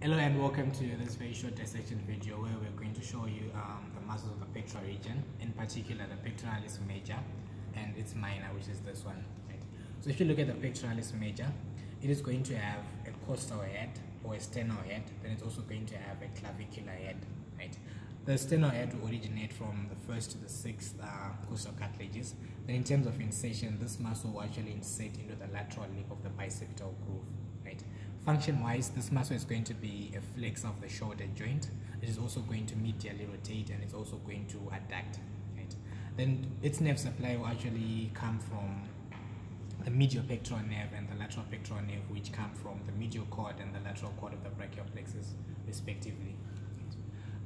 Hello and welcome to this very short dissection video where we're going to show you um, the muscles of the pectoral region, in particular the pectoralis major and its minor, which is this one. Right? So if you look at the pectoralis major, it is going to have a costal head or a sternal head, then it's also going to have a clavicular head. Right? The sternal head will originate from the first to the sixth uh, costal cartilages. Then in terms of insertion, this muscle will actually insert into the lateral lip of the bicipital groove. Right? Function wise, this muscle is going to be a flex of the shoulder joint. It is also going to medially rotate and it's also going to adduct. Right? Then its nerve supply will actually come from the medial pectoral nerve and the lateral pectoral nerve, which come from the medial cord and the lateral cord of the brachial plexus, respectively.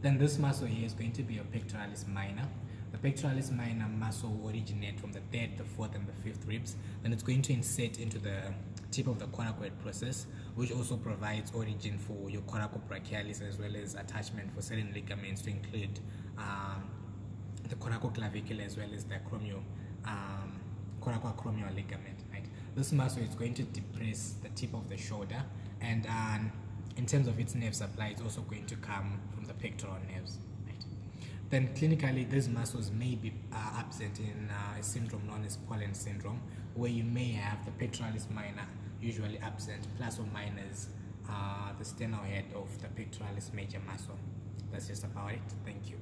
Then this muscle here is going to be a pectoralis minor. The pectoralis minor muscle will originate from the third, the fourth, and the fifth ribs. Then it's going to insert into the tip of the coracoid process, which also provides origin for your coracobrachialis as well as attachment for certain ligaments to include um, the coracoclavicular as well as the acromial, um, coracoacromial ligament. Right. This muscle is going to depress the tip of the shoulder, and um, in terms of its nerve supply, it's also going to come from the pectoral nerves. Then clinically, these muscles may be uh, absent in uh, a syndrome known as Poland syndrome, where you may have the pectoralis minor usually absent, plus or minus uh, the sternal head of the pectoralis major muscle. That's just about it. Thank you.